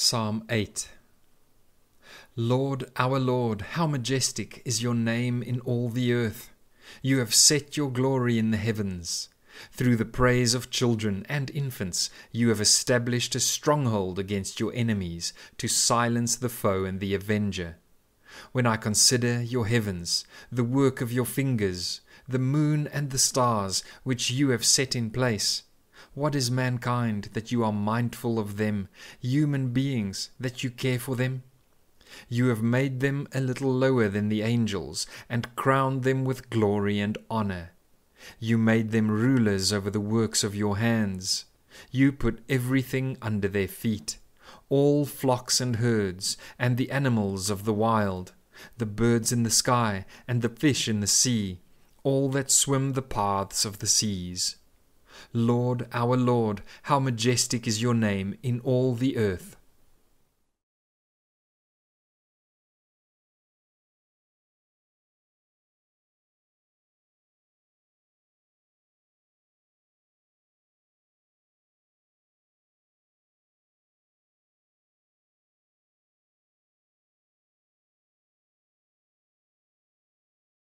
Psalm 8 Lord, our Lord, how majestic is your name in all the earth! You have set your glory in the heavens. Through the praise of children and infants, you have established a stronghold against your enemies to silence the foe and the avenger. When I consider your heavens, the work of your fingers, the moon and the stars which you have set in place, what is mankind that you are mindful of them, human beings that you care for them? You have made them a little lower than the angels, and crowned them with glory and honor. You made them rulers over the works of your hands. You put everything under their feet, all flocks and herds, and the animals of the wild, the birds in the sky, and the fish in the sea, all that swim the paths of the seas. Lord, our Lord, how majestic is your name in all the earth!